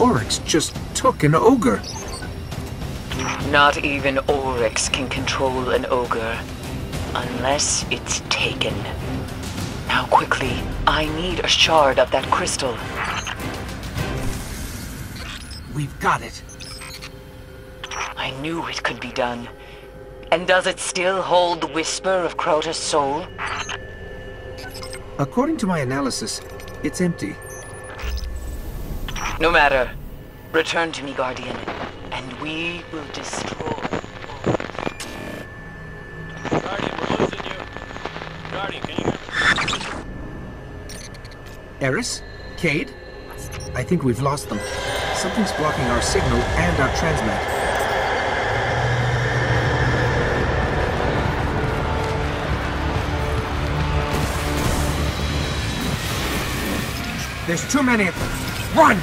Oryx just took an ogre. Not even Oryx can control an ogre. Unless it's taken. Now quickly, I need a shard of that crystal. We've got it. I knew it could be done. And does it still hold the whisper of Crota's soul? According to my analysis, it's empty. No matter. Return to me, Guardian, and we will destroy. Guardian, we're losing you. Guardian, can you? Eris? Cayde? I think we've lost them. Something's blocking our signal and our transmat. There's too many of them. Run!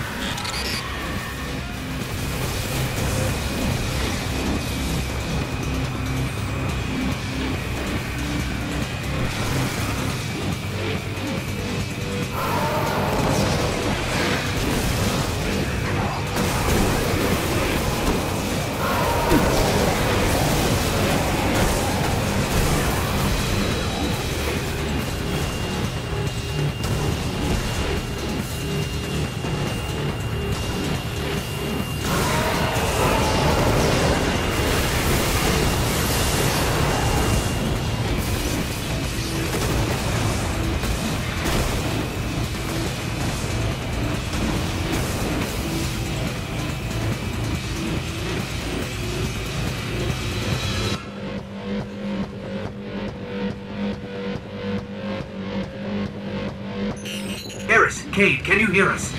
Cayde, can you hear us?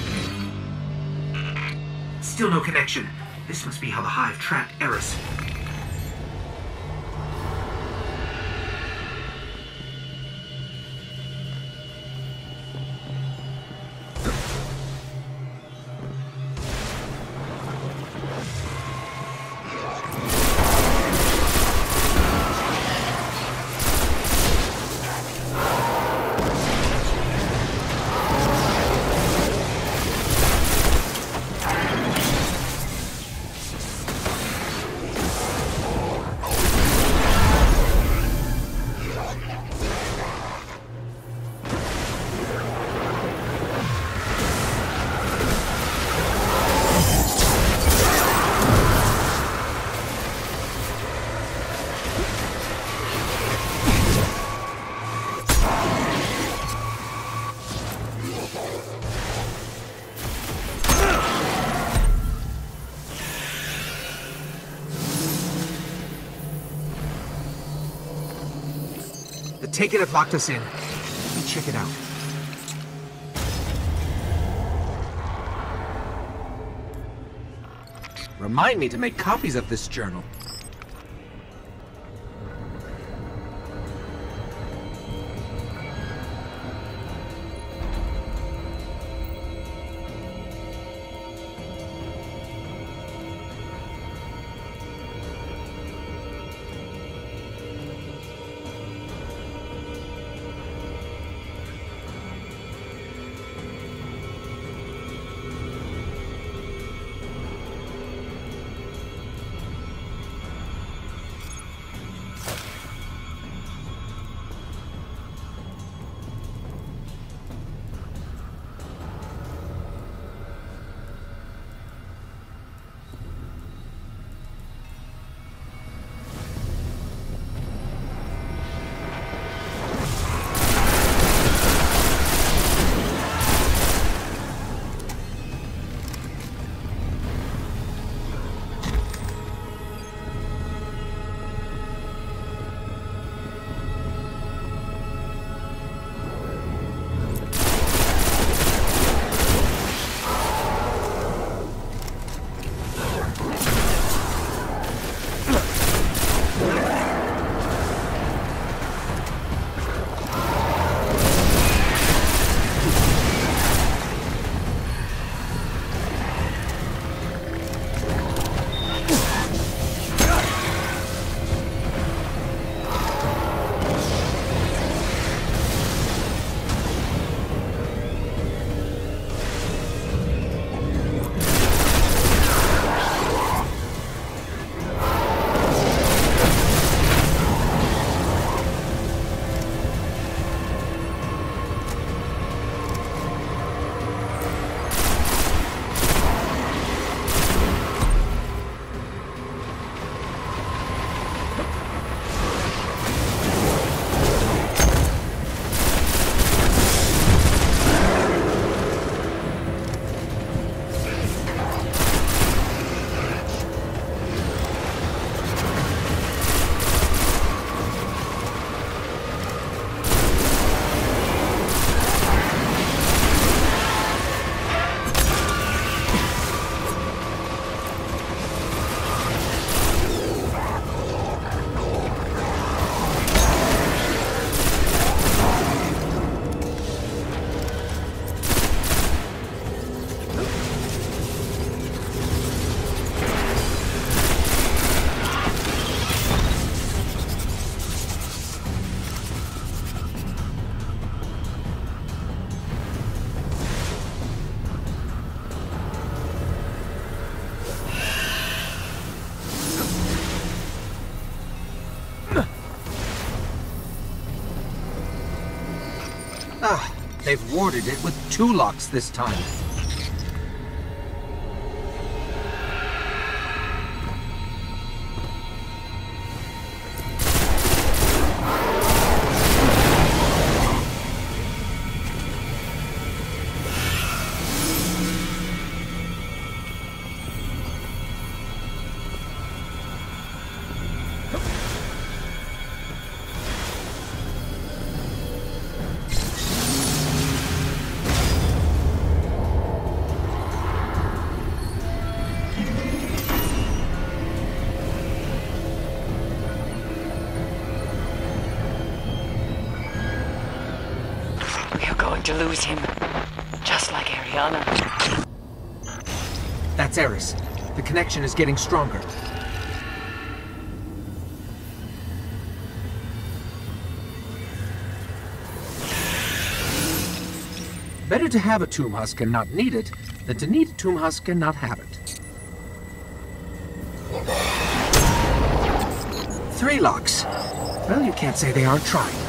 Still no connection. This must be how the Hive trapped Eris. The it, have locked us in. Let me check it out. Remind me to make copies of this journal. They've warded it with two locks this time. To lose him. Just like Eriana. That's Eris. The connection is getting stronger. Better to have a tomb husk and not need it, than to need a tomb husk and not have it. Three locks. Well, you can't say they aren't trying.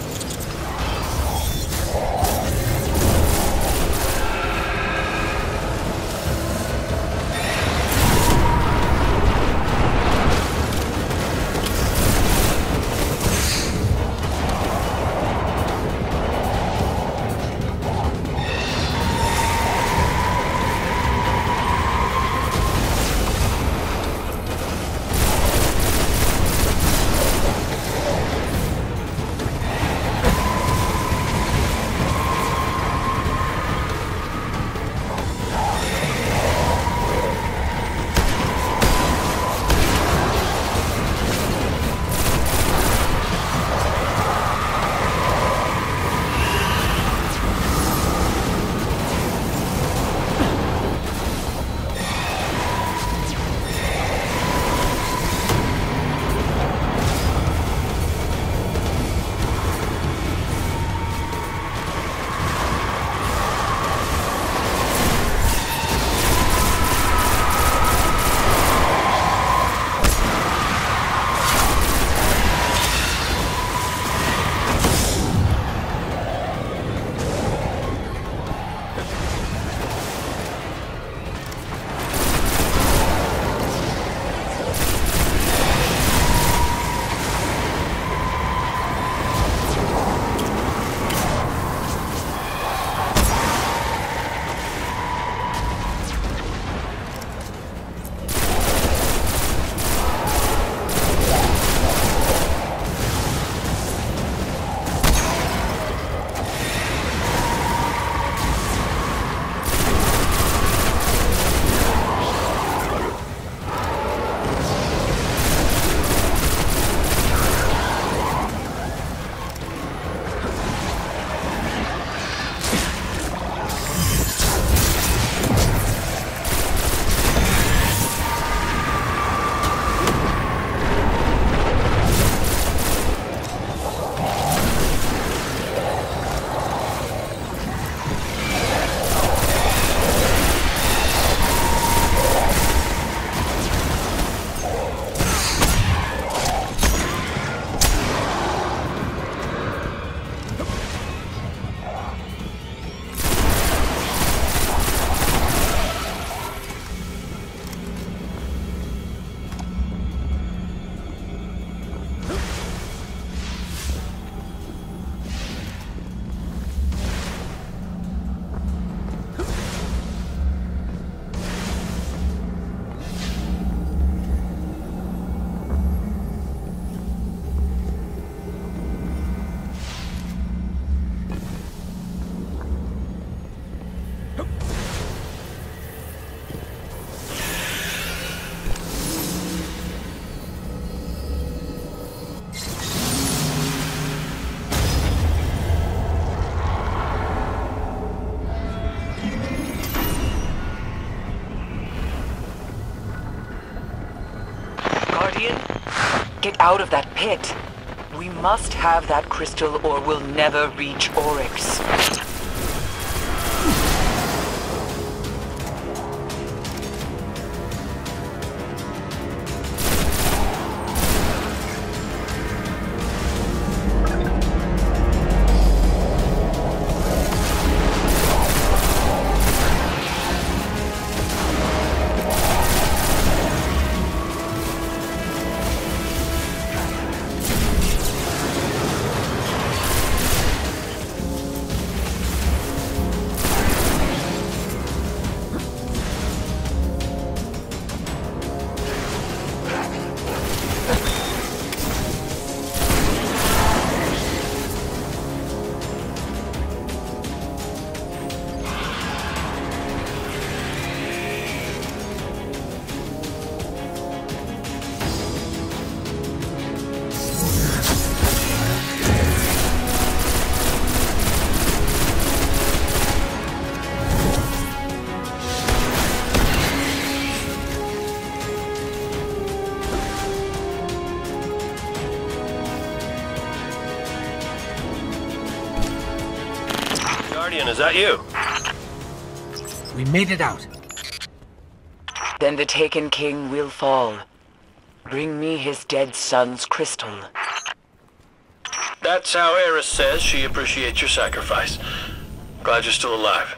Out of that pit. We must have that crystal or we'll never reach Oryx. That you? We made it out. Then the Taken King will fall. Bring me his dead son's crystal. That's how Eris says she appreciates your sacrifice. Glad you're still alive.